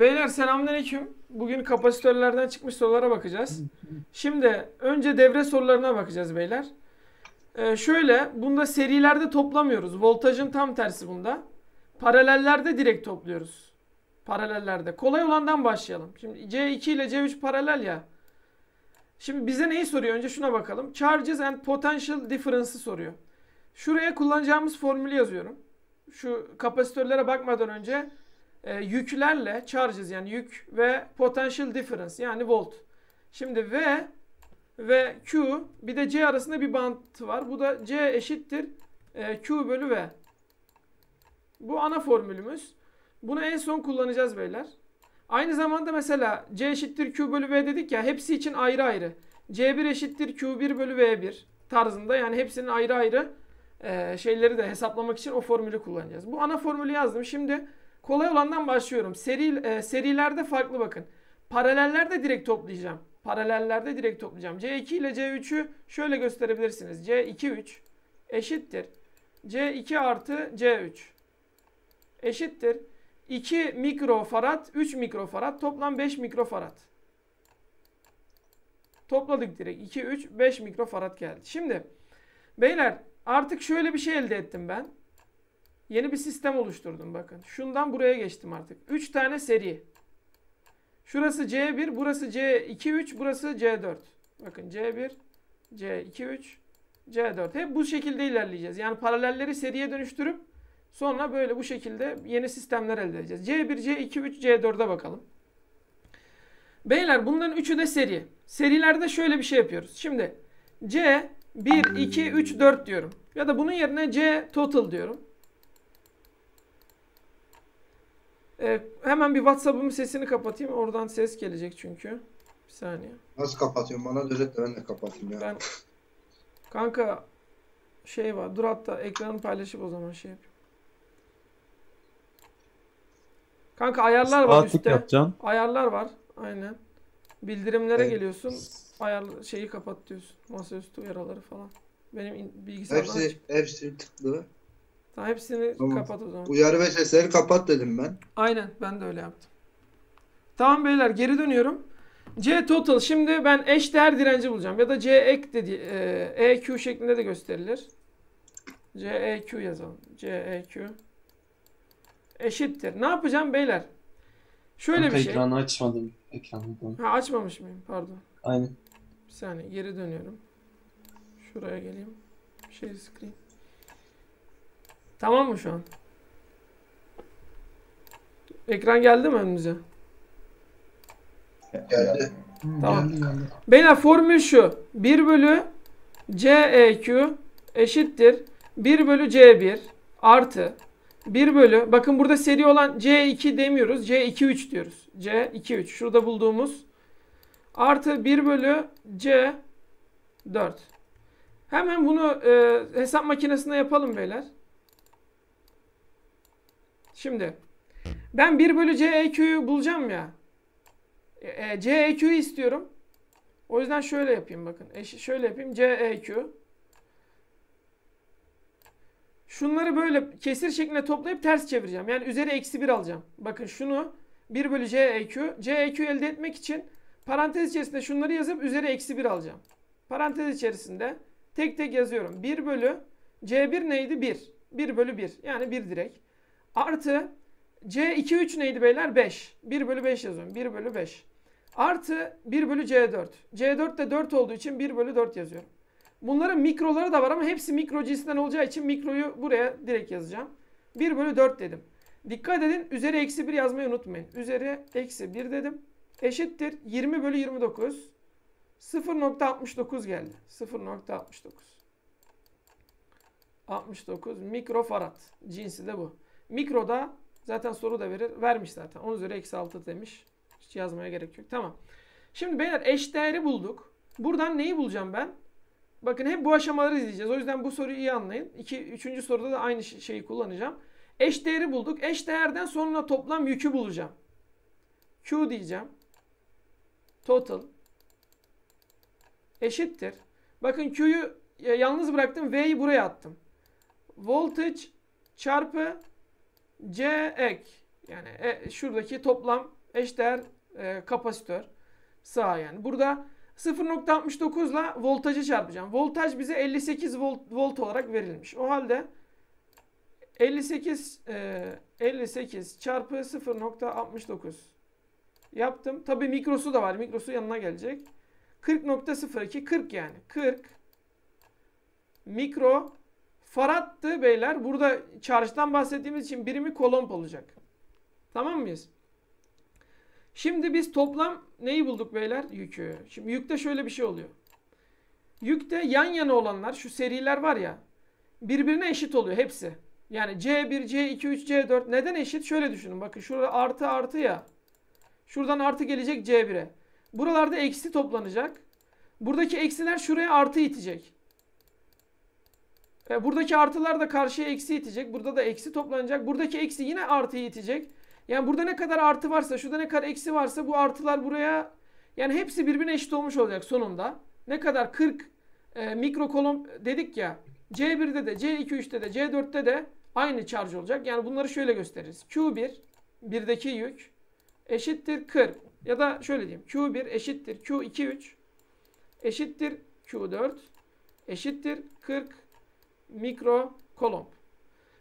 Beyler selamünaleyküm. Bugün kapasitörlerden çıkmış sorulara bakacağız. Şimdi önce devre sorularına bakacağız beyler. Ee, şöyle bunda serilerde toplamıyoruz. Voltajın tam tersi bunda. Paralellerde direkt topluyoruz. Paralellerde. Kolay olandan başlayalım. Şimdi C2 ile C3 paralel ya. Şimdi bize neyi soruyor? Önce şuna bakalım. Charges and potential difference'ı soruyor. Şuraya kullanacağımız formülü yazıyorum. Şu kapasitörlere bakmadan önce e, yüklerle charges yani yük ve potential difference yani volt. Şimdi V ve Q bir de C arasında bir bağıntı var. Bu da C eşittir e, Q bölü V. Bu ana formülümüz. Bunu en son kullanacağız beyler. Aynı zamanda mesela C eşittir Q bölü V dedik ya hepsi için ayrı ayrı. C1 eşittir Q1 bölü V1 tarzında yani hepsinin ayrı ayrı e, şeyleri de hesaplamak için o formülü kullanacağız. Bu ana formülü yazdım. Şimdi kolay olandan başlıyorum. Seri, e, serilerde farklı bakın. Paralellerde direkt toplayacağım. Paralellerde direkt toplayacağım. C2 ile C3'ü şöyle gösterebilirsiniz. C2 3 eşittir. C2 artı C3 eşittir. 2 mikrofarad 3 mikrofarad toplam 5 mikrofarad. Topladık direkt. 2, 3, 5 mikrofarad geldi. Şimdi beyler artık şöyle bir şey elde ettim ben. Yeni bir sistem oluşturdum bakın. Şundan buraya geçtim artık. 3 tane seri. Şurası C1, burası C2, 3, burası C4. Bakın C1, C2, 3, C4. Hep bu şekilde ilerleyeceğiz. Yani paralelleri seriye dönüştürüp sonra böyle bu şekilde yeni sistemler elde edeceğiz. C1, C2, 3, C4'e bakalım. Beyler bunların üçü de seri. Serilerde şöyle bir şey yapıyoruz. Şimdi C 1, 2, 3, 4 diyorum. Ya da bunun yerine C total diyorum. Ee, hemen bir WhatsApp'ımın sesini kapatayım. Oradan ses gelecek çünkü. Bir saniye. Nasıl kapatıyorum? Bana özetle ben de kapatayım ya. Ben kanka şey var. Dur hatta ekranı paylaşıp o zaman şey yapayım. Kanka ayarlar var Saatlik üstte. yapacaksın. Ayarlar var. Aynen. Bildirimlere Evet. geliyorsun. Ayar şeyi kapat diyorsun. Masaüstü uyarıları falan. Benim bilgisayardan Hepsi, hepsi tıklı. Tamam, hepsini Tamam. kapat o zaman. Uyarı ve sesleri kapat dedim ben. Aynen ben de öyle yaptım. Tamam beyler geri dönüyorum. C total şimdi ben eş değer direnci bulacağım ya da C ek dedi e, EQ şeklinde de gösterilir. C EQ yazalım. C EQ eşittir. Ne yapacağım beyler? Şöyle Kanka bir şey. ekranı açmadım. Ekranı. Ha açmamış mıyım? Pardon. Aynen. Bir saniye geri dönüyorum. Şuraya geleyim. Share screen. Tamam mı şu an? Ekran geldi mi önünüze? Geldi. Tamam. Beyler formül şu. 1 bölü CEQ eşittir. 1 bölü C1 artı 1 bölü bakın burada seri olan C2 demiyoruz. C23 diyoruz. C23 şurada bulduğumuz artı 1 bölü C4. Hemen bunu e, hesap makinesinde yapalım beyler. Şimdi ben 1 bölü CEQ'yu bulacağım ya. E, e, CEQ'yu istiyorum. O yüzden şöyle yapayım bakın. Eş, şöyle yapayım. CEQ. Şunları böyle kesir şeklinde toplayıp ters çevireceğim. Yani üzeri eksi 1 alacağım. Bakın şunu 1 bölü CEQ. CEQ elde etmek için parantez içerisinde şunları yazıp üzeri eksi 1 alacağım. Parantez içerisinde tek tek yazıyorum. 1 bölü C1 neydi? 1. 1 bölü 1. Yani 1 direkt. Artı C2 3 neydi beyler? 5. 1 bölü 5 yazıyorum. 1 bölü 5. Artı 1 bölü C4. C4 de 4 olduğu için 1 bölü 4 yazıyorum. Bunların mikroları da var ama hepsi mikro cinsinden olacağı için mikroyu buraya direkt yazacağım. 1 bölü 4 dedim. Dikkat edin üzeri eksi 1 yazmayı unutmayın. Üzeri eksi 1 dedim. Eşittir 20 bölü 29. 0.69 geldi. 0.69. 69 mikrofarad. Cinsi de bu. Mikroda zaten soru da verir. Vermiş zaten. 10 üzeri eksi 6 demiş. Hiç yazmaya gerek yok. Tamam. Şimdi beyler eş değeri bulduk. Buradan neyi bulacağım ben? Bakın hep bu aşamaları izleyeceğiz. O yüzden bu soruyu iyi anlayın. İki, üçüncü soruda da aynı şeyi kullanacağım. Eş değeri bulduk. Eş değerden sonra toplam yükü bulacağım. Q diyeceğim. Total. Eşittir. Bakın Q'yu yalnız bıraktım. V'yi buraya attım. Voltage çarpı C ek. Yani e, şuradaki toplam eşdeğer e, kapasitör sağ yani. Burada 0.69 ile voltajı çarpacağım. Voltaj bize 58 volt, volt olarak verilmiş. O halde 58 e, 58 çarpı 0.69 yaptım. Tabi mikrosu da var. Mikrosu yanına gelecek. 40.02 40 yani. 40 mikro farattı beyler. Burada charge'dan bahsettiğimiz için birimi kolomb olacak. Tamam mıyız? Şimdi biz toplam neyi bulduk beyler? Yükü. Şimdi yükte şöyle bir şey oluyor. Yükte yan yana olanlar şu seriler var ya birbirine eşit oluyor hepsi. Yani C1, C2, 3, C4 neden eşit? Şöyle düşünün. Bakın şurada artı artı ya. Şuradan artı gelecek C1'e. Buralarda eksi toplanacak. Buradaki eksiler şuraya artı itecek. E, buradaki artılar da karşıya eksi itecek. Burada da eksi toplanacak. Buradaki eksi yine artıyı itecek. Yani burada ne kadar artı varsa, şurada ne kadar eksi varsa bu artılar buraya yani hepsi birbirine eşit olmuş olacak sonunda. Ne kadar 40 e, mikro kolom dedik ya. C1'de de, C2-3'te de, C4'te de aynı charge olacak. Yani bunları şöyle gösteririz. Q1 birdeki yük eşittir 40 ya da şöyle diyeyim. Q1 eşittir Q2-3 eşittir Q4 eşittir 40 mikro kolomb.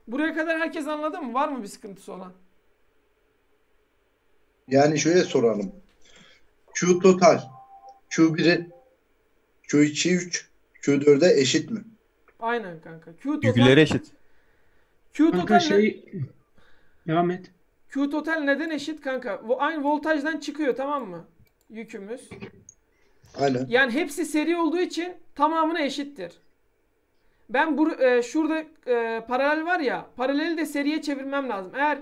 Buraya kadar herkes anladı mı? Var mı bir sıkıntısı olan? Yani şöyle soralım. Q total Q1'e Q2 3 Q4'e eşit mi? Aynen kanka. Q total, Yükleri eşit. Q Kanka total, ne- şey devam et. Q total neden eşit kanka? Bu aynı voltajdan çıkıyor tamam mı? Yükümüz. Aynen. Yani hepsi seri olduğu için tamamına eşittir. Ben bu e, şurada e, paralel var ya, paraleli de seriye çevirmem lazım. Eğer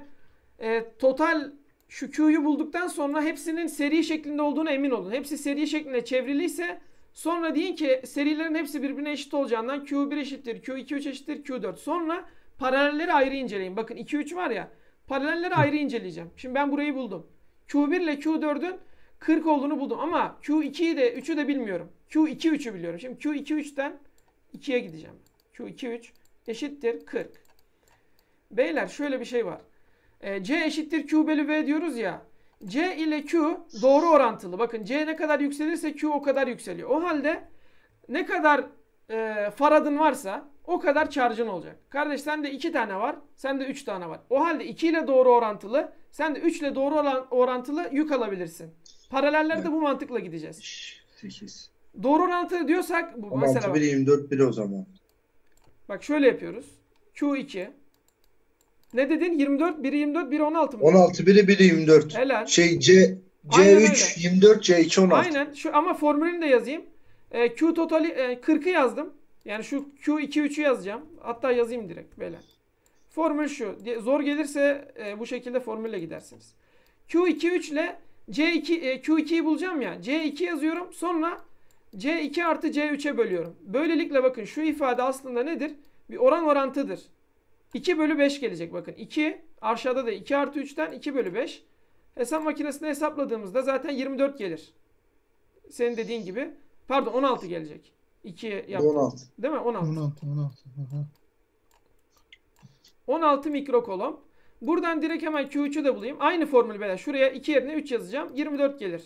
e, total şu Q'yu bulduktan sonra hepsinin seri şeklinde olduğuna emin olun. Hepsi seri şeklinde çevriliyse sonra deyin ki serilerin hepsi birbirine eşit olacağından Q1 eşittir, Q2 3 eşittir, Q4. Sonra paralelleri ayrı inceleyin. Bakın 2 3 var ya. Paralelleri ayrı inceleyeceğim. Şimdi ben burayı buldum. Q1 ile Q4'ün 40 olduğunu buldum ama Q2'yi de 3'ü de bilmiyorum. Q2 3'ü biliyorum. Şimdi Q2 3'ten 2'ye gideceğim. Q2 3 eşittir 40. Beyler şöyle bir şey var. E, C eşittir Q bölü V diyoruz ya. C ile Q doğru orantılı. Bakın C ne kadar yükselirse Q o kadar yükseliyor. O halde ne kadar e, faradın varsa o kadar charge'ın olacak. Kardeş sende 2 tane var. Sende 3 tane var. O halde 2 ile doğru orantılı. Sen de 3 ile doğru olan, orantılı yük alabilirsin. Paralellerde bu mantıkla gideceğiz. 8. Doğru orantılı diyorsak bu mesela 16 bak, 1 24 1 o zaman. Bak şöyle yapıyoruz. Q2 ne dedin? 24, 1 24, 1 16 mı? 16 1'i 1 24. Helal. Şey C Aynen C3 24 C2 16. Aynen. Şu ama formülünü de yazayım. E, Q totali e, 40'ı yazdım. Yani şu Q2 3'ü yazacağım. Hatta yazayım direkt böyle. Formül şu. Zor gelirse e, bu şekilde formülle gidersiniz. Q2 3 ile C2 e, Q2'yi bulacağım ya. C2 yazıyorum. Sonra C2 artı C3'e bölüyorum. Böylelikle bakın şu ifade aslında nedir? Bir oran orantıdır. 2 bölü 5 gelecek bakın. 2 aşağıda da 2 artı 3'ten 2 bölü 5. Hesap makinesinde hesapladığımızda zaten 24 gelir. Senin dediğin gibi. Pardon 16 gelecek. 2'ye yaptım. 16. Değil mi? 16. 16, 16. Aha. 16 mikrokolom. Buradan direkt hemen Q3'ü de bulayım. Aynı formül böyle. Şuraya 2 yerine 3 yazacağım. 24 gelir.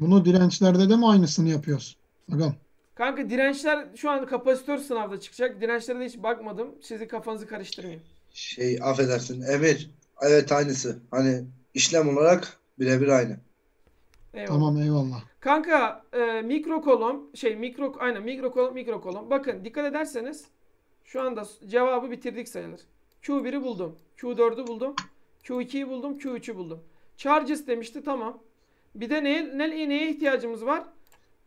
Bunu dirençlerde de mi aynısını yapıyoruz? Agam. Kanka dirençler şu an kapasitör sınavda çıkacak. Dirençlere de hiç bakmadım. Sizi kafanızı karıştırmayayım. Şey affedersin Emir. Evet aynısı. Hani işlem olarak birebir aynı. Eyvallah. Tamam eyvallah. Kanka e, mikrokolom şey mikro aynen mikrokolom mikrokolom. Bakın dikkat ederseniz şu anda cevabı bitirdik sayılır. Q1'i buldum. Q4'ü buldum. Q2'yi buldum. Q3'ü buldum. Charges demişti tamam. Bir de neye, ne, neye ihtiyacımız var?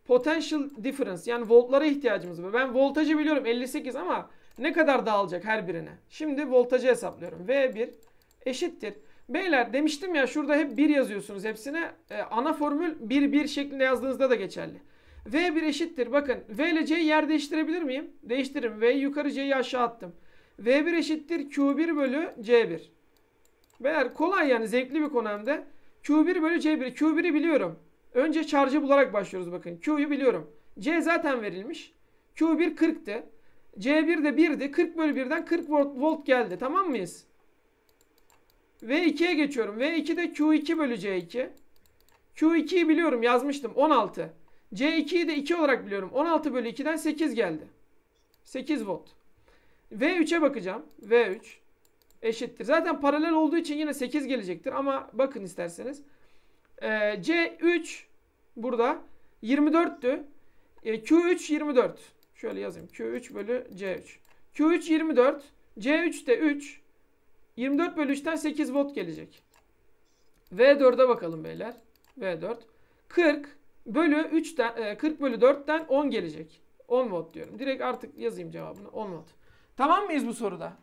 Potential difference yani voltlara ihtiyacımız var. Ben voltajı biliyorum 58 ama ne kadar dağılacak her birine? Şimdi voltajı hesaplıyorum. V1 eşittir. Beyler demiştim ya şurada hep 1 yazıyorsunuz hepsine. Ee, ana formül 1 1 şeklinde yazdığınızda da geçerli. V1 eşittir. Bakın V ile C'yi yer değiştirebilir miyim? Değiştiririm. V'yi yukarı C'yi aşağı attım. V1 eşittir Q1 bölü C1. Beyler kolay yani zevkli bir konu hem de. Q1 bölü C1. Q1'i biliyorum. Önce charge'ı bularak başlıyoruz bakın. Q'yu biliyorum. C zaten verilmiş. Q1 40'tı. C1 de 1'di. 40 bölü 1'den 40 volt, volt geldi. Tamam mıyız? V2'ye geçiyorum. V2'de Q2 bölü C2. Q2'yi biliyorum yazmıştım 16. C2'yi de 2 olarak biliyorum. 16 bölü 2'den 8 geldi. 8 volt. V3'e bakacağım. V3 eşittir. Zaten paralel olduğu için yine 8 gelecektir. Ama bakın isterseniz. Ee, C3 burada 24'tü. Ee, Q3 24. Şöyle yazayım. Q3 bölü C3. Q3 24. C3 de 3. 24 bölü 3'ten 8 volt gelecek. V4'e bakalım beyler. V4. 40 bölü 3'ten e, 40 bölü 4'ten 10 gelecek. 10 volt diyorum. Direkt artık yazayım cevabını. 10 volt. Tamam mıyız bu soruda?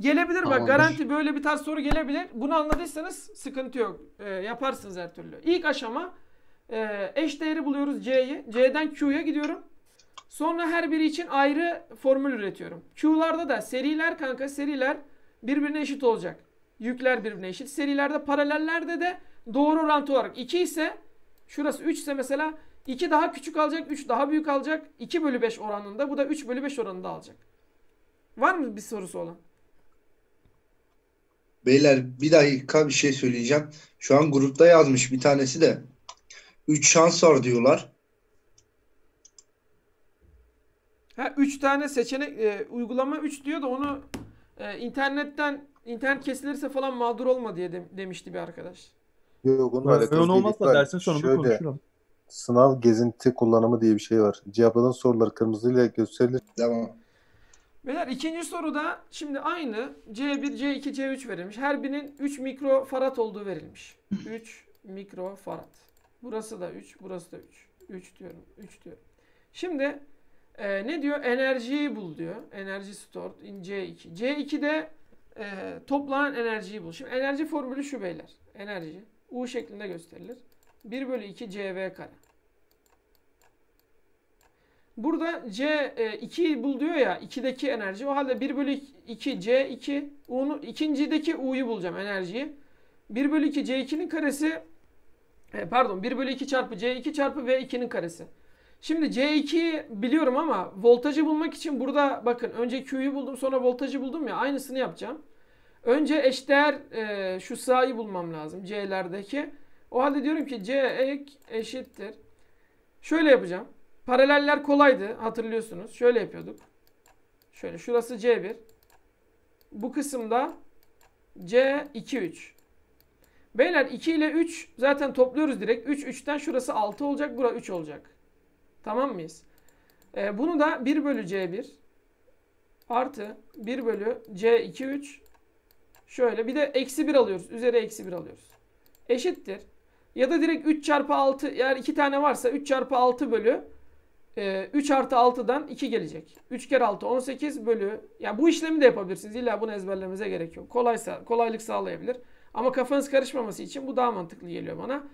Gelebilir bak Tamamdır. garanti böyle bir tarz soru gelebilir. Bunu anladıysanız sıkıntı yok. E, yaparsınız her türlü. İlk aşama e, eş değeri buluyoruz C'yi. C'den Q'ya gidiyorum. Sonra her biri için ayrı formül üretiyorum. Q'larda da seriler kanka seriler birbirine eşit olacak. Yükler birbirine eşit. Serilerde paralellerde de doğru orantı olarak 2 ise şurası 3 ise mesela 2 daha küçük alacak 3 daha büyük alacak 2 bölü 5 oranında bu da 3 bölü 5 oranında alacak. Var mı bir sorusu olan? Beyler bir dakika bir şey söyleyeceğim. Şu an grupta yazmış bir tanesi de 3 şans var diyorlar. Ha 3 tane seçenek e, uygulama 3 diyor da onu e, internetten internet kesilirse falan mağdur olma diye de- demişti bir arkadaş. Yok onunla alakası değil. olmazsa dersin sonunda Şöyle, konuşurum. sınav gezinti kullanımı diye bir şey var. Cevapladığın sorular kırmızıyla gösterilir. Devam. Beyler ikinci soruda şimdi aynı C1, C2, C3 verilmiş. Her birinin 3 mikrofarad olduğu verilmiş. 3 mikrofarad. Burası da 3, burası da 3. 3 diyorum, 3 diyorum. Şimdi e, ne diyor? Enerjiyi bul diyor. Enerji stored in C2. C2'de e, toplanan enerjiyi bul. Şimdi enerji formülü şu beyler. Enerji U şeklinde gösterilir. 1 bölü 2 CV kare. Burada C e, 2'yi bul diyor ya 2'deki enerji. O halde 1 bölü 2 C2 U'nu ikincideki U'yu bulacağım enerjiyi. 1 bölü 2 C2'nin karesi e, pardon 1 bölü 2 çarpı C2 çarpı V2'nin karesi. Şimdi C2'yi biliyorum ama voltajı bulmak için burada bakın önce Q'yu buldum sonra voltajı buldum ya aynısını yapacağım. Önce eşdeğer e, şu sahayı bulmam lazım C'lerdeki. O halde diyorum ki C ek eşittir. Şöyle yapacağım. Paraleller kolaydı hatırlıyorsunuz. Şöyle yapıyorduk. Şöyle şurası C1. Bu kısımda C2 3. Beyler 2 ile 3 zaten topluyoruz direkt. 3 3'ten şurası 6 olacak. Bura 3 olacak. Tamam mıyız? Ee, bunu da 1 bölü C1 artı 1 bölü C2 3 şöyle bir de eksi 1 alıyoruz. Üzeri eksi 1 alıyoruz. Eşittir. Ya da direkt 3 çarpı 6 eğer 2 tane varsa 3 çarpı 6 bölü e, 3 artı 6'dan 2 gelecek. 3 kere 6 18 bölü. Yani bu işlemi de yapabilirsiniz. İlla bunu ezberlememize gerek yok. Kolaysa, kolaylık sağlayabilir. Ama kafanız karışmaması için bu daha mantıklı geliyor bana.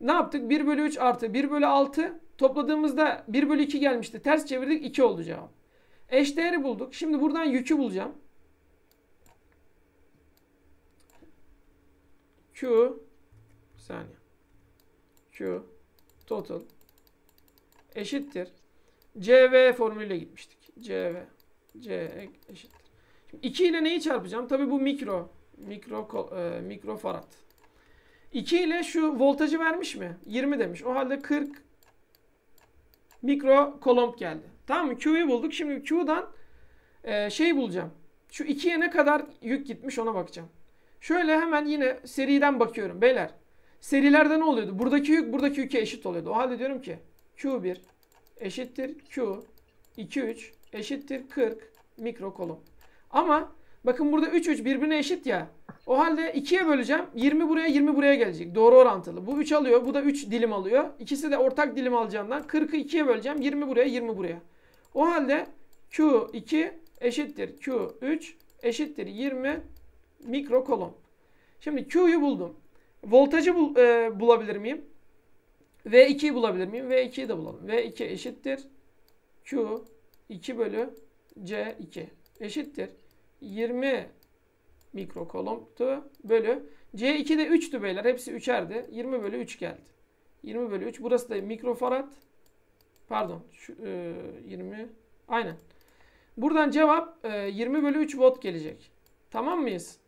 Ne yaptık? 1 bölü 3 artı 1 bölü 6 topladığımızda 1 bölü 2 gelmişti. Ters çevirdik 2 oldu cevap. Eşdeğeri bulduk. Şimdi buradan yükü bulacağım. Q saniye. Q total eşittir. CV formülüyle gitmiştik. CV C eşittir. Şimdi 2 ile neyi çarpacağım? Tabii bu mikro mikro e, mikrofarad. 2 ile şu voltajı vermiş mi? 20 demiş. O halde 40 mikro kolomb geldi. Tamam mı? Q'yu bulduk. Şimdi Q'dan e, şey bulacağım. Şu 2'ye ne kadar yük gitmiş ona bakacağım. Şöyle hemen yine seriden bakıyorum. Beyler serilerde ne oluyordu? Buradaki yük buradaki yüke eşit oluyordu. O halde diyorum ki Q1 eşittir Q 2 3 eşittir 40 mikro kolom. Ama bakın burada 3 3 birbirine eşit ya. O halde 2'ye böleceğim. 20 buraya 20 buraya gelecek. Doğru orantılı. Bu 3 alıyor. Bu da 3 dilim alıyor. İkisi de ortak dilim alacağından 40'ı 2'ye böleceğim. 20 buraya 20 buraya. O halde Q2 eşittir Q3 eşittir 20 mikro kolom. Şimdi Q'yu buldum. Voltajı bul- e, bulabilir miyim? V2'yi bulabilir miyim? V2'yi de bulalım. V2 eşittir Q 2 bölü C2 eşittir 20 mikrokolomptu bölü C2'de 3'tü beyler. Hepsi 3'erdi. 20 bölü 3 geldi. 20 bölü 3. Burası da mikrofarad. Pardon. Şu, e, 20. Aynen. Buradan cevap e, 20 bölü 3 volt gelecek. Tamam mıyız?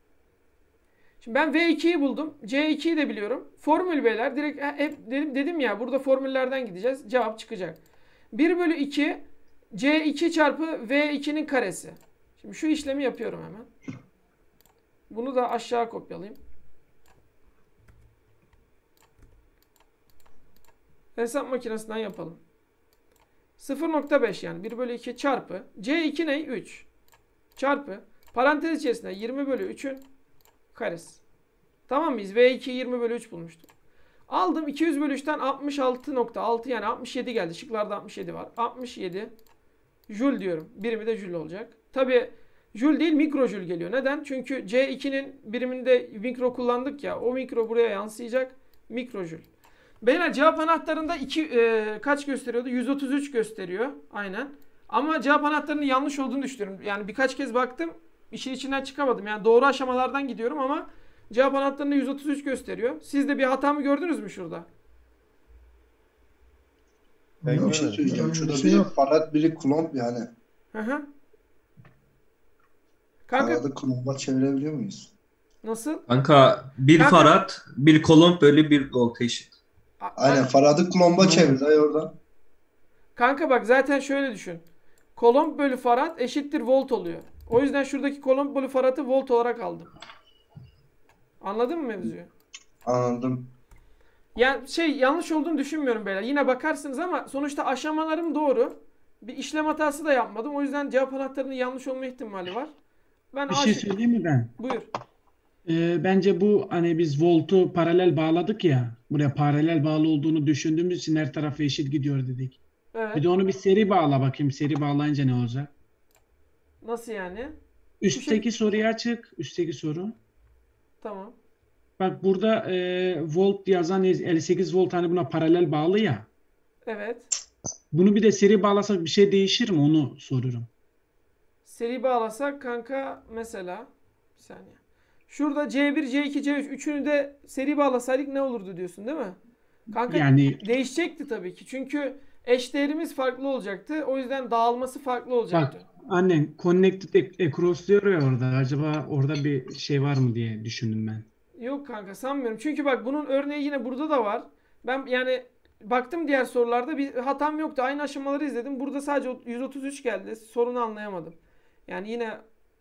Şimdi ben V2'yi buldum. C2'yi de biliyorum. Formül beyler direkt he- hep dedim, dedim ya burada formüllerden gideceğiz. Cevap çıkacak. 1 bölü 2 C2 çarpı V2'nin karesi. Şimdi şu işlemi yapıyorum hemen. Bunu da aşağı kopyalayayım. Hesap makinesinden yapalım. 0.5 yani 1 bölü 2 çarpı C2 ne? 3 çarpı parantez içerisinde 20 bölü 3'ün karesi. Tamam mıyız? V2 20 bölü 3 bulmuştuk. Aldım 200 bölü 3'ten 66.6 yani 67 geldi. Şıklarda 67 var. 67 Joule diyorum. Birimi de Joule olacak. Tabi Joule değil mikrojül geliyor. Neden? Çünkü C2'nin biriminde mikro kullandık ya. O mikro buraya yansıyacak. Mikrojül. Beyler cevap anahtarında iki, e, kaç gösteriyordu? 133 gösteriyor. Aynen. Ama cevap anahtarının yanlış olduğunu düşünüyorum. Yani birkaç kez baktım. İşin içinden çıkamadım. Yani doğru aşamalardan gidiyorum ama cevap anahtarında 133 gösteriyor. Siz de bir hatamı gördünüz mü şurada? Ben Bir şey söyleyeceğim. Öyle bir Şurada şey biri yok. Farad biri klon yani. Hı hı. Kanka Farad'ı klonuma çevirebiliyor muyuz? nasıl? Kanka bir Kanka- farad, bir kolomb bölü bir volt eşit. Aynen Farad'ı klonuma çevir dayı orada. Kanka bak zaten şöyle düşün. Kolomb bölü farad eşittir volt oluyor. O yüzden şuradaki kolomb bölü faradı volt olarak aldım. Anladın mı mevzuyu? Anladım. Yani şey yanlış olduğunu düşünmüyorum beyler. Yine bakarsınız ama sonuçta aşamalarım doğru. Bir işlem hatası da yapmadım. O yüzden cevap anahtarının yanlış olma ihtimali var. Ben Bir şey söyleyeyim mi ben? Buyur. Ee, bence bu hani biz voltu paralel bağladık ya. Buraya paralel bağlı olduğunu düşündüğümüz için her tarafa eşit gidiyor dedik. Evet. Bir de onu bir seri bağla bakayım. Seri bağlayınca ne olacak? Nasıl yani? Üstteki soruyu açık. Üstteki soru. Tamam. Bak burada e, volt yazan 58 volt hani buna paralel bağlı ya. Evet. Bunu bir de seri bağlasak bir şey değişir mi? Onu soruyorum. Seri bağlasak kanka mesela bir saniye. Şurada C1, C2, C3 üçünü de seri bağlasaydık ne olurdu diyorsun değil mi? Kanka Yani değişecekti tabii ki. Çünkü eşdeğerimiz farklı olacaktı. O yüzden dağılması farklı olacaktı. annen connected ac- across diyor ya orada. Acaba orada bir şey var mı diye düşündüm ben. Yok kanka sanmıyorum. Çünkü bak bunun örneği yine burada da var. Ben yani baktım diğer sorularda bir hatam yoktu. Aynı aşamaları izledim. Burada sadece 133 geldi. Sorunu anlayamadım. Yani yine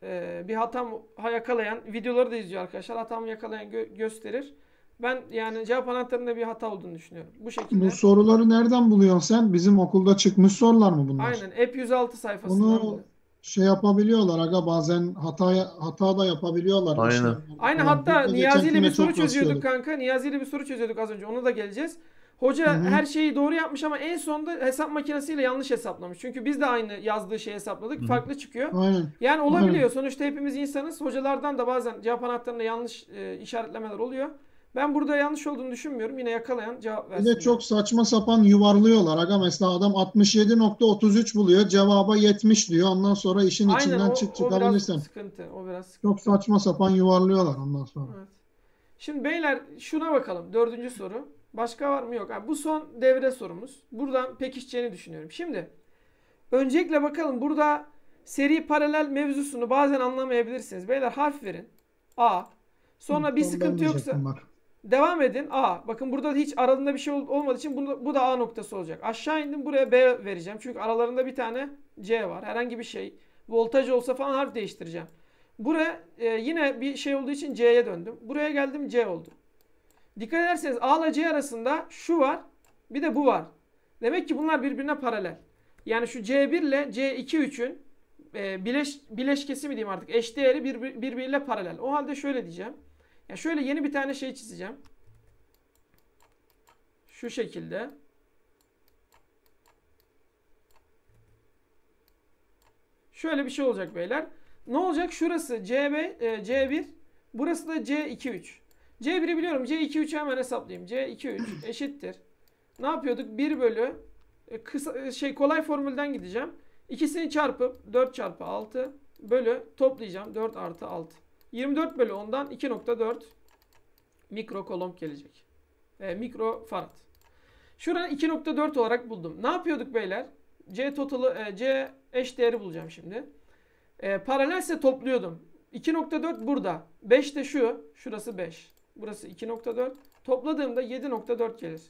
e, bir hatam ha- yakalayan videoları da izliyor arkadaşlar. Hatamı yakalayan gö- gösterir. Ben yani cevap anahtarında bir hata olduğunu düşünüyorum. Bu şekilde. Bu soruları nereden buluyorsun sen? Bizim okulda çıkmış sorular mı bunlar? Aynen. App 106 sayfasından. Bunu şey yapabiliyorlar aga bazen hata hata da yapabiliyorlar. Aynen. işlemler Aynen falan. hatta Niyazi ile bir soru çözüyorduk kanka. Niyazi ile bir soru çözüyorduk az önce. Ona da geleceğiz. Hoca Hı hı. her şeyi doğru yapmış ama en sonunda hesap makinesiyle yanlış hesaplamış. Çünkü biz de aynı yazdığı şeyi hesapladık. Farklı çıkıyor. Aynen. Yani olabiliyor. Sonuçta hepimiz insanız. Hocalardan da bazen cevap anahtarında yanlış e, işaretlemeler oluyor. Ben burada yanlış olduğunu düşünmüyorum. Yine yakalayan cevap Bir versin. de çok saçma sapan yuvarlıyorlar aga. Mesela adam 67.33 buluyor. Cevaba 70 diyor. Ondan sonra işin Aynen içinden o, çık o biraz sıkıntı. O biraz sıkıntı. Çok saçma sapan yuvarlıyorlar ondan sonra. Evet. Şimdi beyler şuna bakalım. Dördüncü soru. Başka var mı? Yok. Ha, bu son devre sorumuz. Buradan pekişeceğini düşünüyorum. Şimdi öncelikle bakalım burada seri paralel mevzusunu bazen anlamayabilirsiniz. Beyler harf verin. A. Sonra bir sıkıntı yoksa bak. Devam edin. A. Bakın burada hiç aralarında bir şey ol- olmadığı için bunu, bu da A noktası olacak. Aşağı indim buraya B vereceğim. Çünkü aralarında bir tane C var. Herhangi bir şey. Voltaj olsa falan harf değiştireceğim. Buraya e, yine bir şey olduğu için C'ye döndüm. Buraya geldim C oldu. Dikkat ederseniz A ile C arasında şu var. Bir de bu var. Demek ki bunlar birbirine paralel. Yani şu C1 ile C2-3'ün e, bileş, bileşkesi mi diyeyim artık eşdeğeri bir- birbiriyle paralel. O halde şöyle diyeceğim. Ya şöyle yeni bir tane şey çizeceğim. Şu şekilde. Şöyle bir şey olacak beyler. Ne olacak? Şurası CB, e, C1. Burası da C23. C1'i biliyorum. C23'ü hemen hesaplayayım. C23 eşittir. Ne yapıyorduk? 1 bölü e, kısa e, şey kolay formülden gideceğim. İkisini çarpıp 4 çarpı 6 bölü toplayacağım. 4 artı 6. 24 bölü 10'dan 2.4 mikro kolomb gelecek. E, mikro farad. Şuranı 2.4 olarak buldum. Ne yapıyorduk beyler? C totalı e, C eş değeri bulacağım şimdi. E, paralelse topluyordum. 2.4 burada. 5 de şu. Şurası 5. Burası 2.4. Topladığımda 7.4 gelir.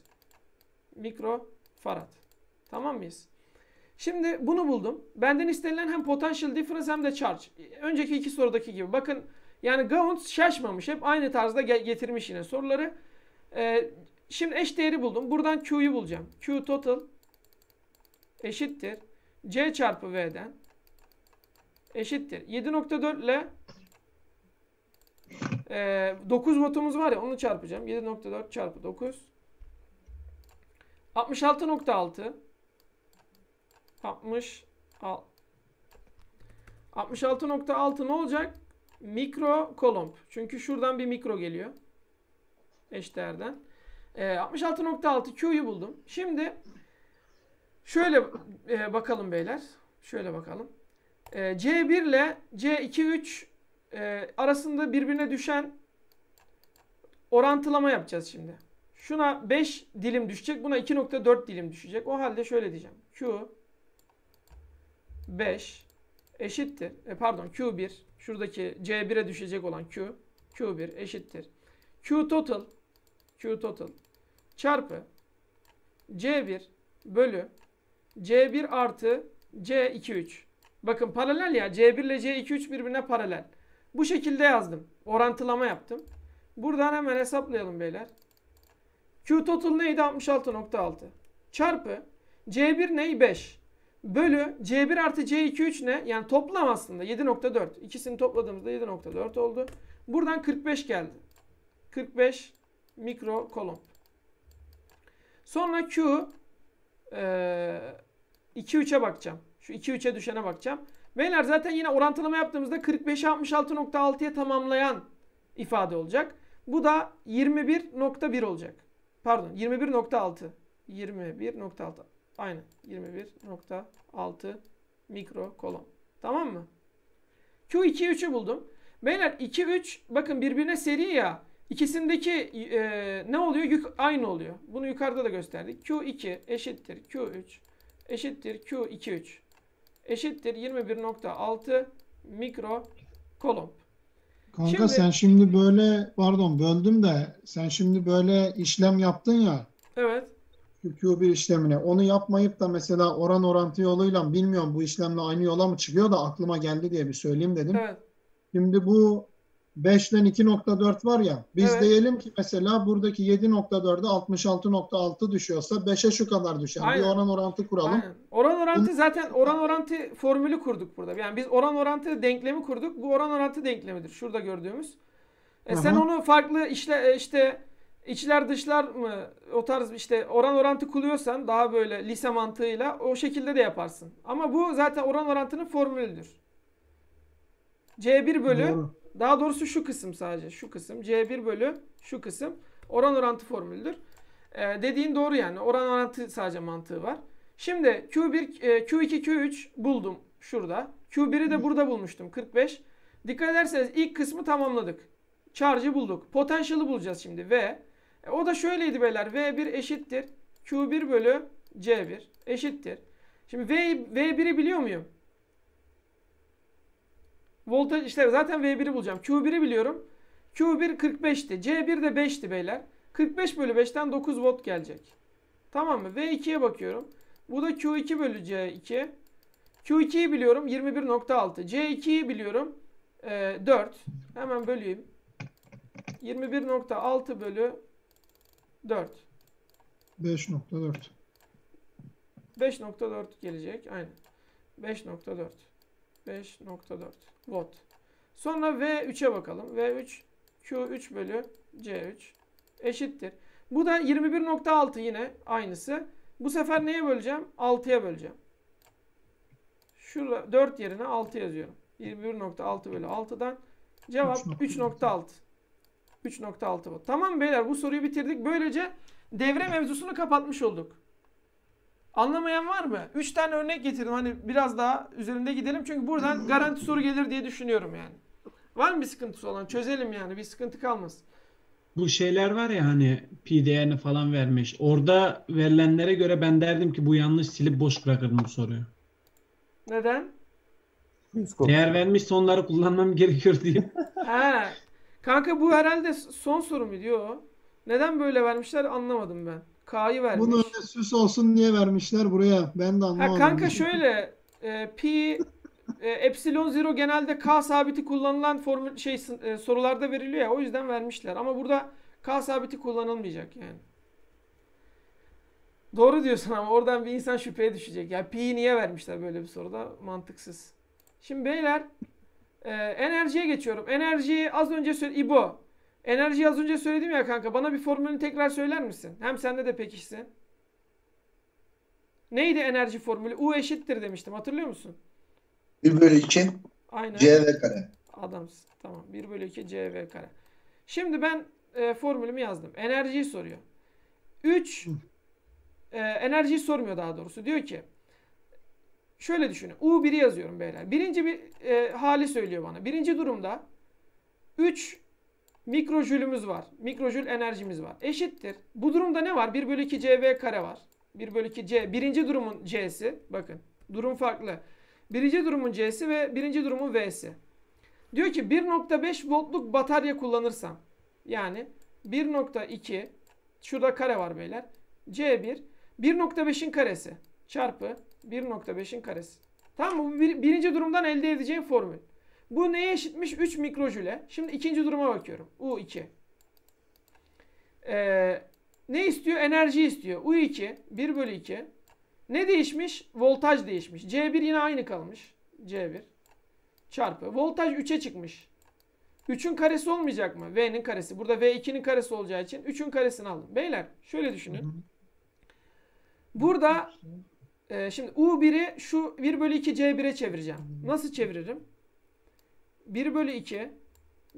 Mikro farad. Tamam mıyız? Şimdi bunu buldum. Benden istenilen hem potential difference hem de charge. Önceki iki sorudaki gibi. Bakın yani Gauss şaşmamış. Hep aynı tarzda ge- getirmiş yine soruları. Ee, şimdi eş değeri buldum. Buradan Q'yu bulacağım. Q total eşittir. C çarpı V'den eşittir. 7.4 ile e, 9 votumuz var ya onu çarpacağım. 7.4 çarpı 9 66.6 60 al- 66.6 ne olacak? Mikro kolomb. Çünkü şuradan bir mikro geliyor. Eşdeğerden. Ee, 66.6 Q'yu buldum. Şimdi şöyle e, bakalım beyler. Şöyle bakalım. Ee, C1 ile C2-3 e, arasında birbirine düşen orantılama yapacağız şimdi. Şuna 5 dilim düşecek. Buna 2.4 dilim düşecek. O halde şöyle diyeceğim. Q 5 eşittir. E, pardon Q1 şuradaki C1'e düşecek olan Q Q1 eşittir. Q total Q total çarpı C1 bölü C1 artı C23. Bakın paralel ya C1 ile C23 birbirine paralel. Bu şekilde yazdım. Orantılama yaptım. Buradan hemen hesaplayalım beyler. Q total neydi? 66.6. Çarpı C1 ney? 5. Bölü C1 artı C23 ne? Yani toplam aslında 7.4. İkisini topladığımızda 7.4 oldu. Buradan 45 geldi. 45 mikro kolomb. Sonra Q eee 2-3'e bakacağım. Şu 2-3'e düşene bakacağım. Beyler zaten yine orantılama yaptığımızda 45'i 66.6'ya tamamlayan ifade olacak. Bu da 21.1 olacak. Pardon 21.6. 21.6. Aynen 21.6 mikro kolon. Tamam mı? Q2 3'ü buldum. Beyler 2 3 bakın birbirine seri ya. İkisindeki e, ne oluyor? Yük aynı oluyor. Bunu yukarıda da gösterdik. Q2 eşittir Q3 eşittir Q2 3 eşittir 21.6 mikro kolomb. Kanka Şimdi- sen şimdi böyle pardon böldüm de sen şimdi böyle işlem yaptın ya Evet. Şu Q1 işlemine onu yapmayıp da mesela oran orantı yoluyla bilmiyorum bu işlemle aynı yola mı çıkıyor da aklıma geldi diye bir söyleyeyim dedim. Evet. Şimdi bu 5'ten 2.4 var ya biz Evet. diyelim ki mesela buradaki 7.4'e 66.6 düşüyorsa 5'e şu kadar düşer. Aynen. Bir oran orantı kuralım. Aynen. Oran orantı zaten oran orantı formülü kurduk burada. Yani biz oran orantı denklemi kurduk. Bu oran orantı denklemidir. Şurada gördüğümüz. E sen onu farklı işle e, işte içler dışlar mı o tarz işte oran orantı kuruyorsan daha böyle lise mantığıyla o şekilde de yaparsın. Ama bu zaten oran orantının formülüdür. C1 bölü Doğru. daha doğrusu şu kısım sadece şu kısım C1 bölü şu kısım oran orantı formülüdür. Ee, dediğin doğru yani oran orantı sadece mantığı var. Şimdi Q1, e, Q2, Q3 buldum şurada. Q1'i de burada bulmuştum 45. Dikkat ederseniz ilk kısmı tamamladık. Charge'ı bulduk. Potential'ı bulacağız şimdi V. E, o da şöyleydi beyler. V1 eşittir. Q1 bölü C1 eşittir. Şimdi V, V1'i biliyor muyum? Voltaj işte zaten V1'i bulacağım. Q1'i biliyorum. Q1 45'ti. C1 de 5'ti beyler. 45 bölü 5'ten 9 volt gelecek. Tamam mı? V2'ye bakıyorum. Bu da Q2 bölü C2. Q2'yi biliyorum 21.6. C2'yi biliyorum e, 4. Hemen böleyim. 21.6 bölü 4. 5.4. 5.4 gelecek. Aynen. 5.4. 5.4 volt. Sonra V3'e bakalım. V3 Q3 bölü C3 eşittir. Bu da 21.6 yine aynısı. Bu sefer neye böleceğim? 6'ya böleceğim. Şurada 4 yerine 6 yazıyorum. 21.6 bölü 6'dan cevap 3.6. 3.6 volt. Tamam beyler bu soruyu bitirdik. Böylece devre mevzusunu kapatmış olduk. Anlamayan var mı? 3 tane örnek getirdim. Hani biraz daha üzerinde gidelim. Çünkü buradan garanti soru gelir diye düşünüyorum yani. Var mı bir sıkıntısı olan? Çözelim yani. Bir sıkıntı kalmasın. Bu şeyler var ya hani pi değerini falan vermiş. Orada verilenlere göre ben derdim ki bu yanlış silip boş bırakırdım bu soruyu. Neden? Değer vermiş onları kullanmam gerekiyor diye. He. Kanka bu herhalde son soru mu diyor o? Neden böyle vermişler anlamadım ben. K'yı vermiş. Bunu öyle süs olsun diye vermişler buraya. Ben de Ha anlamadım. kanka şöyle e, pi e, epsilon zero genelde k sabiti kullanılan formül şey e, sorularda veriliyor ya o yüzden vermişler ama burada k sabiti kullanılmayacak yani. Doğru diyorsun ama oradan bir insan şüpheye düşecek. Ya pi'yi niye vermişler böyle bir soruda? Mantıksız. Şimdi beyler e, enerjiye geçiyorum. Enerjiyi az önce söyle İbo. Enerjiyi az önce söyledim ya kanka. Bana bir formülünü tekrar söyler misin? Hem sende de pekişsin. Neydi enerji formülü? U eşittir demiştim. Hatırlıyor musun? 1 bölü 2 Aynen. CV kare. Adamsın. Tamam. 1 bölü 2 CV kare. Şimdi ben e, formülümü yazdım. Enerjiyi soruyor. 3 e, enerjiyi sormuyor daha doğrusu. Diyor ki şöyle düşünün. U1'i yazıyorum beyler. Birinci bir e, hali söylüyor bana. Birinci durumda 3 mikrojülümüz var. Mikrojül enerjimiz var. Eşittir. Bu durumda ne var? 1 bölü 2 CV kare var. 1 bölü 2 C. Birinci durumun C'si. Bakın. Durum farklı. Birinci durumun C'si ve birinci durumun V'si. Diyor ki 1.5 voltluk batarya kullanırsam yani 1.2 şurada kare var beyler. C1 1.5'in karesi çarpı 1.5'in karesi. Tamam mı? Bu bir- birinci durumdan elde edeceğim formül. Bu neye eşitmiş? 3 mikrojüle. Şimdi ikinci duruma bakıyorum. U2. Ee, ne istiyor? Enerji istiyor. U2 1 bölü 2. Ne değişmiş? Voltaj değişmiş. C1 yine aynı kalmış. C1 çarpı. Voltaj 3'e çıkmış. 3'ün karesi olmayacak mı? V'nin karesi. Burada V2'nin karesi olacağı için 3'ün karesini aldım. Beyler şöyle düşünün. Burada e, şimdi U1'i şu 1 bölü 2 C1'e çevireceğim. Nasıl çeviririm? 1 bölü 2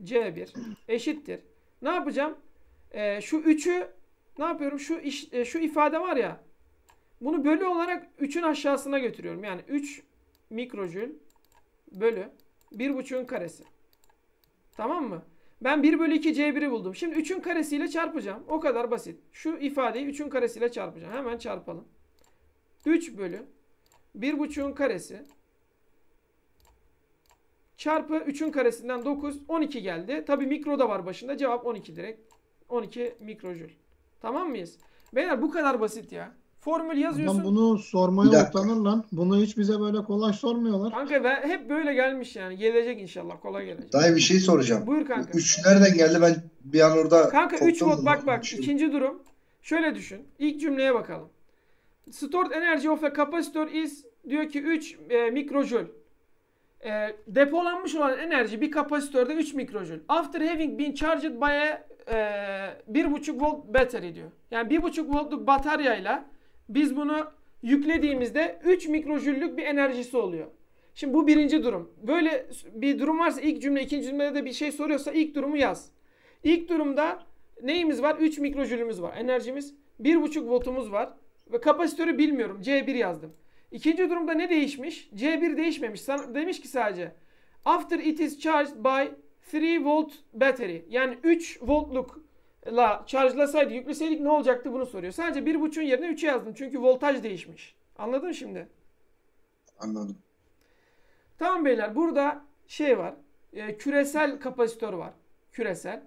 C1 eşittir. Ne yapacağım? E, şu 3'ü ne yapıyorum? Şu iş, e, şu ifade var ya. Bunu bölü olarak 3'ün aşağısına götürüyorum. Yani 3 mikrojül bölü 1.5'ün karesi. Tamam mı? Ben 1 bölü 2 C1'i buldum. Şimdi 3'ün karesiyle çarpacağım. O kadar basit. Şu ifadeyi 3'ün karesiyle çarpacağım. Hemen çarpalım. 3 bölü 1.5'ün karesi çarpı 3'ün karesinden 9 12 geldi. Tabi mikro da var başında. Cevap 12 direkt. 12 mikrojül. Tamam mıyız? Beyler bu kadar basit ya. Formül yazıyorsun. Adam bunu sormaya utanır lan. Bunu hiç bize böyle kolay sormuyorlar. Kanka ve hep böyle gelmiş yani. Gelecek inşallah. Kolay gelecek. Dayı bir şey soracağım. Buyur kanka. 3 nereden geldi? Ben bir an orada Kanka 3 koptum volt da bak bak. düşündüm. ikinci durum. Şöyle düşün. İlk cümleye bakalım. Stored energy of a capacitor is diyor ki 3 e, mikrojül. E, depolanmış olan enerji bir kapasitörde 3 mikrojül. After having been charged by a e, 1.5 volt battery diyor. Yani 1.5 voltluk bataryayla biz bunu yüklediğimizde 3 mikrojüllük bir enerjisi oluyor. Şimdi bu birinci durum. Böyle bir durum varsa ilk cümle, ikinci cümlede de bir şey soruyorsa ilk durumu yaz. İlk durumda neyimiz var? 3 mikrojülümüz var. Enerjimiz 1.5 voltumuz var. Ve kapasitörü bilmiyorum. C1 yazdım. İkinci durumda ne değişmiş? C1 değişmemiş. Sana, demiş ki sadece after it is charged by 3 volt battery. Yani 3 voltluk la charge'lasaydı, yükleseydik ne olacaktı bunu soruyor. Sadece 1.5'un yerine 3'e yazdım. Çünkü voltaj değişmiş. Anladın şimdi? Anladım. Tamam beyler burada şey var. E, küresel kapasitör var. Küresel.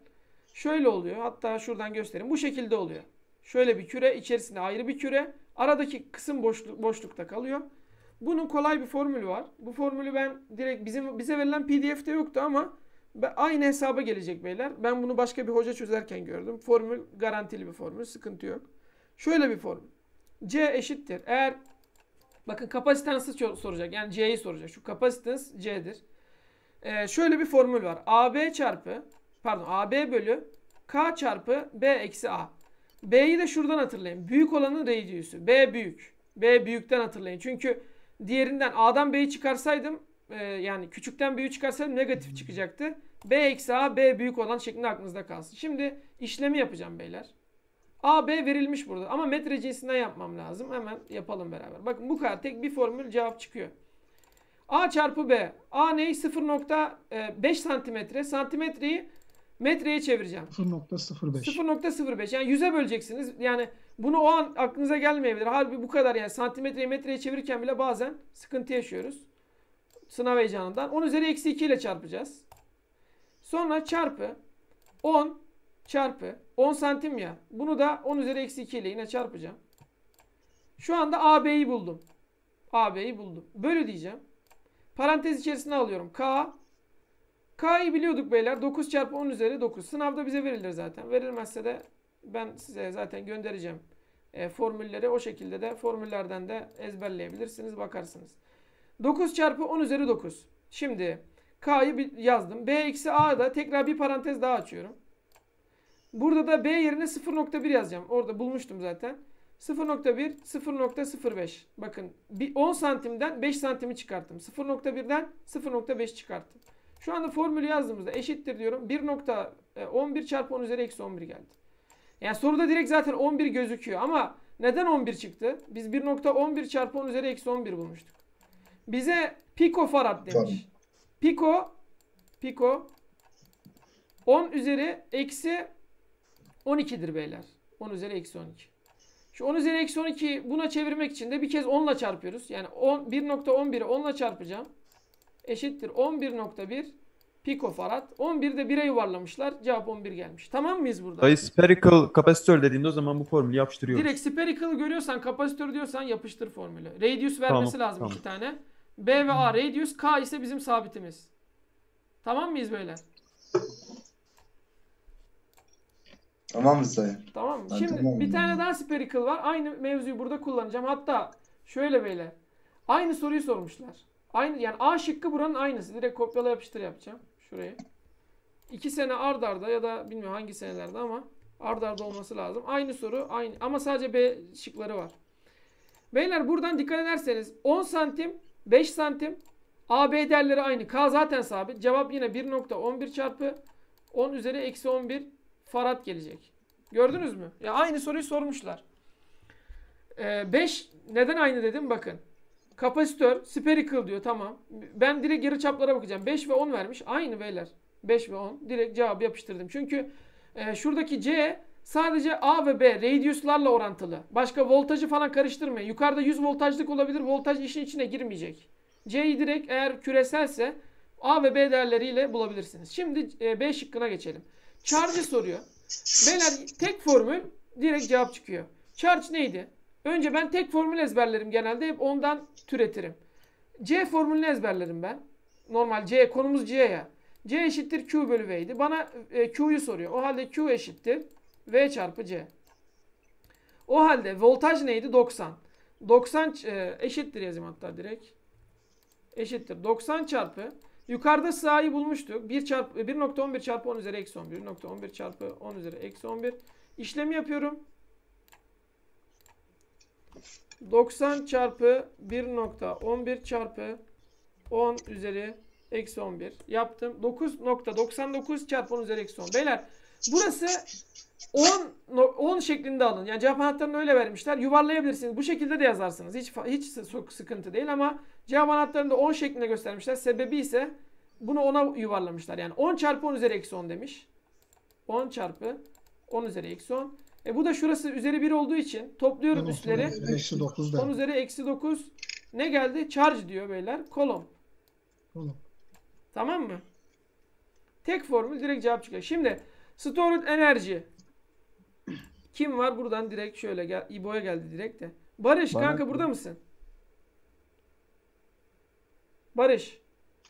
Şöyle oluyor. Hatta şuradan göstereyim. Bu şekilde oluyor. Şöyle bir küre. içerisinde ayrı bir küre. Aradaki kısım boşluk, boşlukta kalıyor. Bunun kolay bir formülü var. Bu formülü ben direkt bizim bize verilen PDF'te yoktu ama aynı hesaba gelecek beyler. Ben bunu başka bir hoca çözerken gördüm. Formül garantili bir formül. Sıkıntı yok. Şöyle bir formül. C eşittir. Eğer bakın kapasitansı soracak. Yani C'yi soracak. Şu kapasitans C'dir. Ee, şöyle bir formül var. AB çarpı pardon AB bölü K çarpı B eksi A. B'yi de şuradan hatırlayın. Büyük olanın radius'u. B büyük. B büyükten hatırlayın. Çünkü diğerinden A'dan B'yi çıkarsaydım e, yani küçükten büyüğü çıkarsaydım negatif çıkacaktı. B eksi A B büyük olan şeklinde aklınızda kalsın. Şimdi işlemi yapacağım beyler. A, B verilmiş burada ama metre cinsinden yapmam lazım. Hemen yapalım beraber. Bakın bu kadar. Tek bir formül cevap çıkıyor. A çarpı B. A neyi? 0.5 santimetre. Santimetreyi metreye çevireceğim. 0.05. 0.05 yani 100'e böleceksiniz. Yani bunu o an aklınıza gelmeyebilir. Halbuki bu kadar yani santimetreyi metreye çevirirken bile bazen sıkıntı yaşıyoruz. sınav heyecanından. 10 üzeri eksi 2 ile çarpacağız. Sonra çarpı 10 çarpı 10 santim ya. Bunu da 10 üzeri eksi 2 ile yine çarpacağım. Şu anda AB'yi buldum. AB'yi buldum. Bölü diyeceğim. Parantez içerisine alıyorum. K K'yı biliyorduk beyler. 9 çarpı 10 üzeri 9. Sınavda bize verilir zaten. Verilmezse de ben size zaten göndereceğim. E, formülleri o şekilde de formüllerden de ezberleyebilirsiniz. Bakarsınız. 9 çarpı 10 üzeri 9. Şimdi K'yı yazdım. B eksi A'da tekrar bir parantez daha açıyorum. Burada da B yerine 0.1 yazacağım. Orada bulmuştum zaten. 0.1, 0.05. Bakın bir 10 santimden 5 santimi çıkarttım. 0.1'den 0.5 çıkarttım. Şu anda formülü yazdığımızda eşittir diyorum. 1.11 çarpı 10 üzeri eksi 11 geldi. Yani soruda direkt zaten 11 gözüküyor ama neden 11 çıktı? Biz 1.11 çarpı 10 üzeri eksi 11 bulmuştuk. Bize picofarad demiş. Pico pico 10 üzeri eksi 12'dir beyler. 10 üzeri eksi 12. Şu 10 üzeri eksi 12 buna çevirmek için de bir kez 10 ile çarpıyoruz. Yani 10, 1.11'i 10 ile çarpacağım. Eşittir 11.1 picofarad. 11'de 1'e yuvarlamışlar. Cevap 11 gelmiş. Tamam mıyız burada? Dayı spherical kapasitör dediğinde o zaman bu formülü yapıştırıyoruz. Direkt spherical görüyorsan kapasitör diyorsan yapıştır formülü. Radius vermesi Tamam, lazım tamam. iki tane. B ve A radius K ise bizim sabitimiz. Tamam mıyız böyle? Tamam mı dayı? Tamam mı? Ben Şimdi tamamım. bir tane daha spherical var. Aynı mevzuyu burada kullanacağım. Hatta şöyle beyler. Aynı soruyu sormuşlar. Aynı yani A şıkkı buranın aynısı. Direkt kopyala yapıştır yapacağım. Şurayı. İki sene ard arda ya da bilmiyorum hangi senelerde ama ard arda olması lazım. Aynı soru aynı ama sadece B şıkları var. Beyler buradan dikkat ederseniz 10 santim 5 santim AB değerleri aynı. K zaten sabit. Cevap yine 1.11 çarpı 10 üzeri eksi 11 farad gelecek. Gördünüz mü? Ya aynı soruyu sormuşlar. 5 neden aynı dedim bakın. Kapasitör spherical diyor tamam. Ben direkt yarı çaplara bakacağım. 5 ve 10 vermiş. Aynı beyler. 5 ve 10. Direkt cevabı yapıştırdım. Çünkü e, şuradaki C sadece A ve B radiuslarla orantılı. Başka voltajı falan karıştırmayın. Yukarıda 100 voltajlık olabilir. Voltaj işin içine girmeyecek. C'yi direkt eğer küreselse A ve B değerleriyle bulabilirsiniz. Şimdi e, B şıkkına geçelim. Charge'ı soruyor. Beyler tek formül direkt cevap çıkıyor. Charge neydi? Önce ben tek formül ezberlerim genelde. Hep ondan türetirim. C formülünü ezberlerim ben. Normal C konumuz C ya. C eşittir Q bölü V'ydi. Bana e, Q'yu soruyor. O halde Q eşittir V çarpı C. O halde voltaj neydi? 90. 90 e, eşittir yazayım hatta direkt. Eşittir. 90 çarpı Yukarıda sağıyı bulmuştuk. 1 çarpı 1.11 çarpı 10 üzeri eksi 11. 1.11 çarpı 10 üzeri eksi 11. İşlemi yapıyorum. 90 çarpı 1.11 çarpı 10 üzeri eksi 11 yaptım. 9.99 çarpı 10 üzeri eksi 10. Beyler burası 10 no- 10 şeklinde alın. Yani cevap anahtarını öyle vermişler. Yuvarlayabilirsiniz. Bu şekilde de yazarsınız. Hiç hiç sı- sıkıntı değil ama cevap anahtarını da 10 şeklinde göstermişler. Sebebi ise bunu 10'a yuvarlamışlar. Yani 10 çarpı 10 üzeri eksi 10 demiş. 10 çarpı 10 üzeri eksi 10. E bu da şurası üzeri 1 olduğu için topluyorum üstleri. Eksi 9 10 da. üzeri eksi 9 ne geldi? Charge diyor beyler. Kolom. Oğlum. Tamam mı? Tek formül direkt cevap çıkıyor. Şimdi stored energy. Kim var? Buradan direkt şöyle gel. İbo'ya geldi direkt de. Barış Bana- kanka burada mısın? Barış.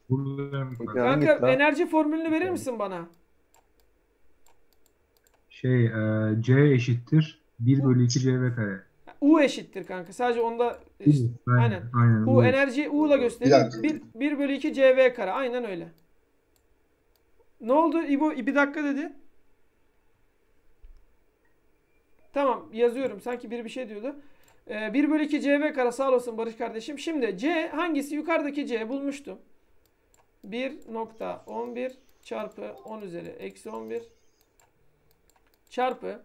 Buradayım. Kanka enerji formülünü verir misin bana? Şey e, C eşittir 1 bölü 2 CV kare. U eşittir kanka. Sadece onda işte, aynen. Aynen. Aynen. U bu. enerji U ile dakika. 1, 1 bölü 2 CV kare. Aynen öyle. Ne oldu? İbo bir dakika dedi. Tamam yazıyorum. Sanki biri bir şey diyordu. Ee, 1 bölü 2 CV kare sağ olasın Barış kardeşim. Şimdi C hangisi? Yukarıdaki C bulmuştum. 1.11 çarpı 10 üzeri eksi 11 çarpı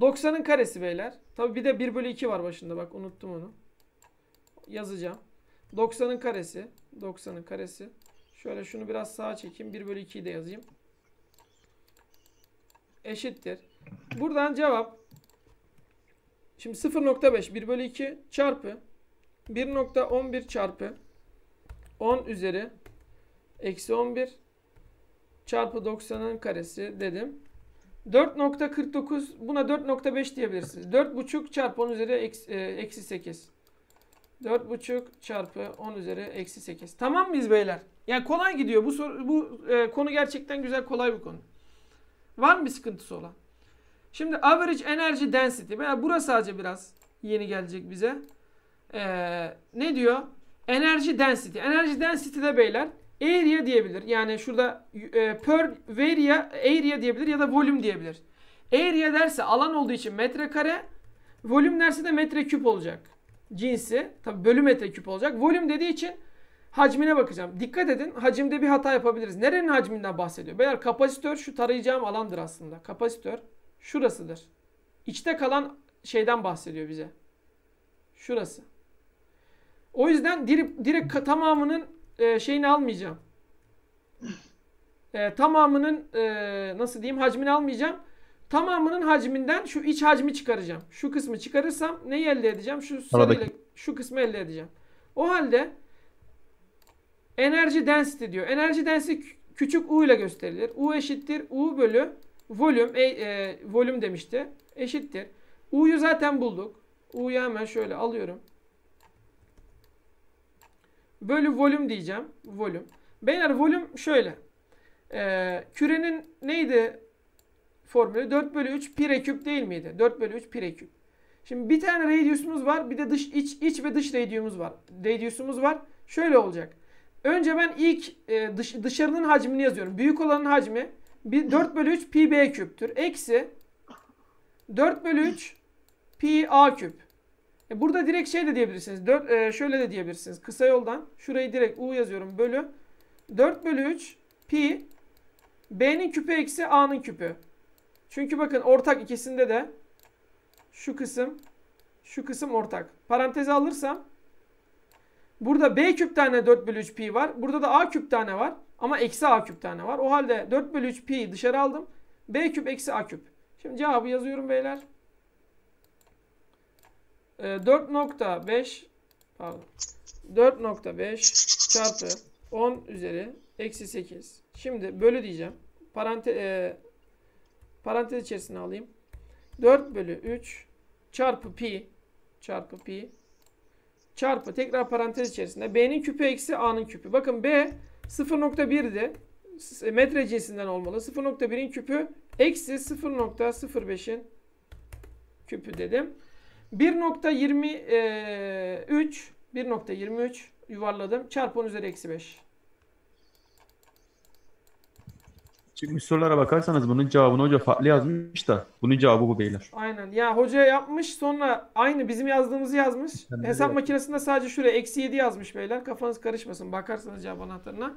90'ın karesi beyler. Tabi bir de 1 bölü 2 var başında bak unuttum onu. Yazacağım. 90'ın karesi. 90'ın karesi. Şöyle şunu biraz sağa çekeyim. 1 bölü 2'yi de yazayım. Eşittir. Buradan cevap. Şimdi 0.5 1 bölü 2 çarpı 1.11 çarpı 10 üzeri eksi 11 çarpı 90'ın karesi dedim. 4.49 buna 4.5 diyebilirsiniz. 4.5 çarpı 10 üzeri eksi, e, eksi 8. 4.5 çarpı 10 üzeri eksi 8. Tamam mıyız beyler? Yani kolay gidiyor. Bu soru, bu e, konu gerçekten güzel kolay bir konu. Var mı bir sıkıntısı olan? Şimdi average energy density. Veya burası sadece biraz yeni gelecek bize. Ee, ne diyor? Energy density. Energy density'de beyler area diyebilir. Yani şurada e, per area, area diyebilir ya da volume diyebilir. Area derse alan olduğu için metrekare, volume derse de metreküp olacak. Cinsi. Tabi bölü metreküp olacak. Volume dediği için hacmine bakacağım. Dikkat edin hacimde bir hata yapabiliriz. Nerenin hacminden bahsediyor? Beyler kapasitör şu tarayacağım alandır aslında. Kapasitör şurasıdır. İçte kalan şeyden bahsediyor bize. Şurası. O yüzden direkt, direkt tamamının e, şeyini almayacağım. E, tamamının e, nasıl diyeyim hacmini almayacağım. Tamamının hacminden şu iç hacmi çıkaracağım. Şu kısmı çıkarırsam neyi elde edeceğim? Şu sarıyla şu kısmı elde edeceğim. O halde enerji density diyor. Enerji density kü- küçük u ile gösterilir. U eşittir u bölü volüm e, e, volüm demişti. Eşittir. U'yu zaten bulduk. U'yu hemen şöyle alıyorum. Bölü volüm diyeceğim. Volüm. Beyler volüm şöyle. Ee, kürenin neydi formülü? 4 bölü 3 pi r küp değil miydi? 4 bölü 3 pi r küp. Şimdi bir tane radius'umuz var. Bir de dış iç iç ve dış radius'umuz var. Radius'umuz var. Şöyle olacak. Önce ben ilk e, dış, dışarının hacmini yazıyorum. Büyük olanın hacmi bir 4 bölü 3 pi b küptür. Eksi 4 bölü 3 pi a küp. E burada direkt şey de diyebilirsiniz. 4, e, şöyle de diyebilirsiniz. Kısa yoldan şurayı direkt u yazıyorum. Bölü 4 bölü 3 pi b'nin küpü eksi a'nın küpü. Çünkü bakın ortak ikisinde de şu kısım şu kısım ortak. Paranteze alırsam burada b küp tane 4 bölü 3 pi var. Burada da a küp tane var. Ama eksi a küp tane var. O halde 4 bölü 3 pi dışarı aldım. b küp eksi a küp. Şimdi cevabı yazıyorum beyler. Ee, 4.5 pardon 4.5 çarpı 10 üzeri eksi 8. Şimdi bölü diyeceğim. Parantez, e, parantez içerisine alayım. 4 bölü 3 çarpı pi çarpı pi çarpı tekrar parantez içerisinde b'nin küpü eksi a'nın küpü. Bakın b 0.1'di. S- Metre cinsinden olmalı. 0.1'in küpü eksi 0.05'in küpü dedim. 1.23 1.23 yuvarladım. Çarpı 10 üzeri eksi 5. Çıkmış sorulara bakarsanız bunun cevabını hoca farklı yazmış da bunun cevabı bu beyler. Aynen. Ya hoca yapmış sonra aynı bizim yazdığımızı yazmış. De Hesap öyle makinesinde sadece şuraya eksi 7 yazmış beyler. Kafanız karışmasın. Bakarsanız cevap anahtarına.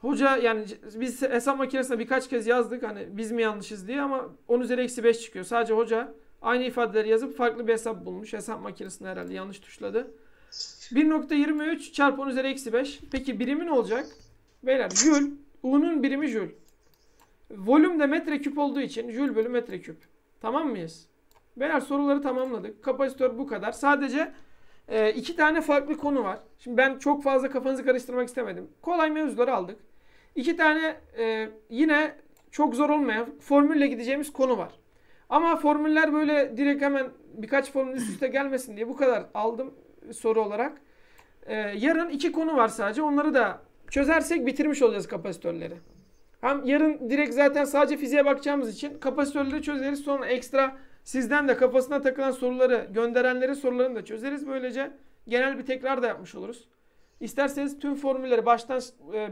Hoca yani biz hesap makinesinde birkaç kez yazdık hani biz mi yanlışız diye ama 10 üzeri eksi 5 çıkıyor. Sadece hoca aynı ifadeleri yazıp farklı bir hesap bulmuş. Hesap makinesinde herhalde yanlış tuşladı. 1.23 çarpı 10 üzeri eksi 5. Peki birimi ne olacak? Beyler jül. U'nun birimi jül. Volüm de metreküp olduğu için jül bölü metreküp. Tamam mıyız? Beyler soruları tamamladık. Kapasitör bu kadar. Sadece e, iki tane farklı konu var. Şimdi ben çok fazla kafanızı karıştırmak istemedim. Kolay mevzuları aldık. İki tane e, yine çok zor olmayan formülle gideceğimiz konu var. Ama formüller böyle direkt hemen birkaç formül üst üste gelmesin diye bu kadar aldım soru olarak. E, yarın iki konu var sadece. Onları da çözersek bitirmiş olacağız kapasitörleri. Hem yarın direkt zaten sadece fiziğe bakacağımız için kapasitörleri çözeriz. Sonra ekstra sizden de kafasına takılan soruları gönderenlerin sorularını da çözeriz. Böylece genel bir tekrar da yapmış oluruz. İsterseniz tüm formülleri baştan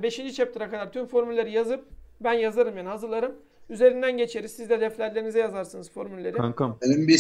5. chapter'a kadar tüm formülleri yazıp ben yazarım yani hazırlarım. Üzerinden geçeriz. Siz de defterlerinize yazarsınız formülleri. Kankam Benim bir